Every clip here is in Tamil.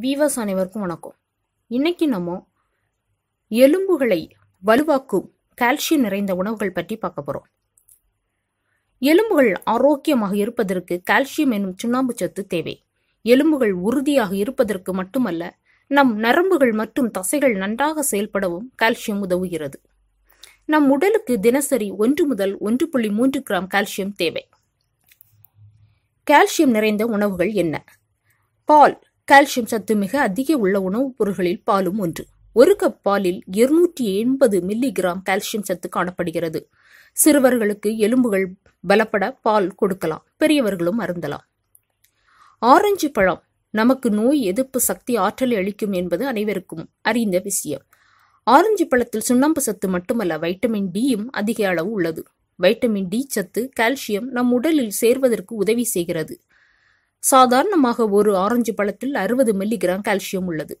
வீவர்ஸ் அனைவருக்கும் வணக்கம். இன்னைக்கு நம்ம எலும்புகளை வலுவாக்கும் கால்சியம் நிறைந்த உணவுகள் பற்றி பார்க்க போகிறோம் எலும்புகள் ஆரோக்கியமாக இருப்பதற்கு கால்சியம் என்னும் சுண்ணாம்பு சத்து தேவை. எலும்புகள் உறுதியாக இருப்பதற்கு மட்டுமல்ல நம் நரம்புகள் மற்றும் தசைகள் நன்றாக செயல்படவும் கால்சியம் உதவுகிறது. நம் உடலுக்கு தினசரி ஒன்று முதல் ஒன்று புள்ளி மூன்று கிராம் கால்சியம் தேவை. கால்சியம் நிறைந்த உணவுகள் என்ன? பால் கால்சியம் சத்து மிக அதிக உள்ள உணவுப் பொருட்களில் பாலும் ஒன்று. ஒரு கப் பாலில் இருநூற்றி எண்பது மில்லி கிராம் கால்சியம் சத்து காணப்படுகிறது. சிறுவர்களுக்கு எலும்புகள் பலப்பட பால் கொடுக்கலாம் பெரியவர்களும் அருந்தலாம். ஆரஞ்சு பழம் நமக்கு நோய் எதிர்ப்பு சக்தி ஆற்றலை அளிக்கும் என்பது அனைவருக்கும் அறிந்த விஷயம். ஆரஞ்சு பழத்தில் சுண்ணாம்பு சத்து மட்டுமல்ல வைட்டமின் டியும் அதிக அளவு உள்ளது. வைட்டமின் டி சத்து கால்சியம் நம் உடலில் சேர்வதற்கு உதவி செய்கிறது. சாதாரணமாக ஒரு ஆரஞ்சு பழத்தில் அறுபது மில்லிகிராம் கால்சியம் உள்ளது.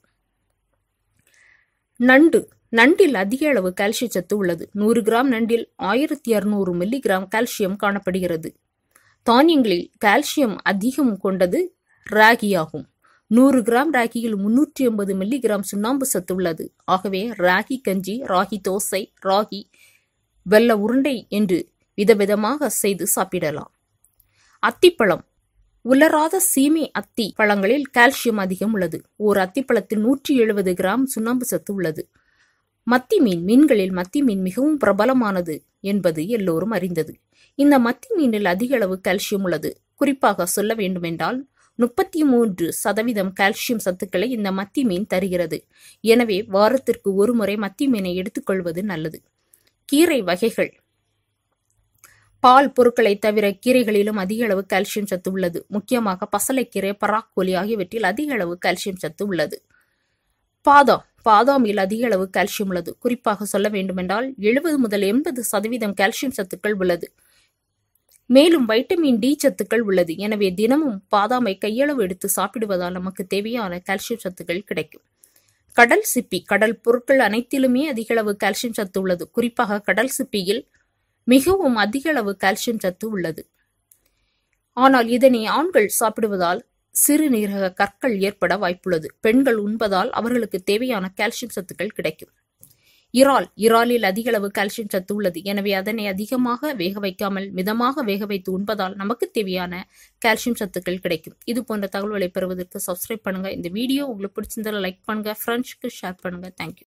நண்டு நண்டில் அதிக அளவு கால்சியம் சத்து உள்ளது. நூறு கிராம் நண்டில் ஆயிரத்தி அறுநூறு மில்லிகிராம் கால்சியம் காணப்படுகிறது. தானியங்களில் கால்சியம் அதிகம் கொண்டது ராகி ஆகும் நூறு கிராம் ராகியில் முன்னூற்றி ஐம்பது மில்லிகிராம் சுண்ணாம்பு சத்து உள்ளது. ஆகவே ராகி கஞ்சி ராகி தோசை ராகி வெள்ள உருண்டை என்று விதவிதமாக செய்து சாப்பிடலாம். அத்திப்பழம் உலராத சீமை அத்தி பழங்களில் கால்சியம் அதிகம் உள்ளது. ஓர் அத்திப்பழத்தில் நூற்றி எழுபது கிராம் சுண்ணாம்பு சத்து உள்ளது. மத்தி மீன் மீன்களில் மத்தி மீன் மிகவும் பிரபலமானது என்பது எல்லோரும் அறிந்தது. இந்த மத்தி மீனில் அதிக அளவு கால்சியம் உள்ளது. குறிப்பாக சொல்ல வேண்டுமென்றால் முப்பத்தி மூன்று சதவீதம் கால்சியம் சத்துக்களை இந்த மத்தி மீன் தருகிறது. எனவே வாரத்திற்கு ஒரு முறை மத்தி மீனை எடுத்துக்கொள்வது நல்லது. கீரை வகைகள் பால் பொருட்களை தவிர கீரைகளிலும் அதிக அளவு கால்சியம் சத்து உள்ளது. முக்கியமாக பசலைக்கீரை பராக்கோலி ஆகியவற்றில் அதிக அளவு கால்சியம் சத்து உள்ளது. பாதாம். பாதாமில் அதிக அளவு கால்சியம் உள்ளது. குறிப்பாக சொல்ல வேண்டுமென்றால் எழுபது முதல் எண்பது சதவீதம் கால்சியம் சத்துக்கள் உள்ளது. மேலும் வைட்டமின் டி சத்துக்கள் உள்ளது. எனவே தினமும் பாதாமை கையளவு எடுத்து சாப்பிடுவதால் நமக்கு தேவையான கால்சியம் சத்துக்கள் கிடைக்கும். கடல் சிப்பி. கடல் பொருட்கள் அனைத்திலுமே அதிக அளவு கால்சியம் சத்து உள்ளது. குறிப்பாக கடல் சிப்பியில் மிகவும் அதிக அளவு கால்சியம் சத்து உள்ளது. ஆனால் இதனை ஆண்கள் சாப்பிடுவதால் சிறுநீரக கற்கள் ஏற்பட வாய்ப்புள்ளது. பெண்கள் உண்பதால் அவர்களுக்கு தேவையான கால்சியம் சத்துக்கள் கிடைக்கும். இறால் இறாலில் அதிக அளவு கால்சியம் சத்து உள்ளது. எனவே அதனை அதிகமாக வேக வைக்காமல் மிதமாக வேக வைத்து உண்பதால் நமக்கு தேவையான கால்சியம் சத்துக்கள் கிடைக்கும். இது போன்ற தகவல்களை பெறுவதற்கு சப்ஸ்கிரைப் பண்ணுங்க. இந்த வீடியோ உங்களுக்கு பிடிச்சிருந்தால் லைக் பண்ணுங்க ஃப்ரெண்ட்ஸ்க்கு ஷேர் பண்ணுங்க. தேங்க்யூ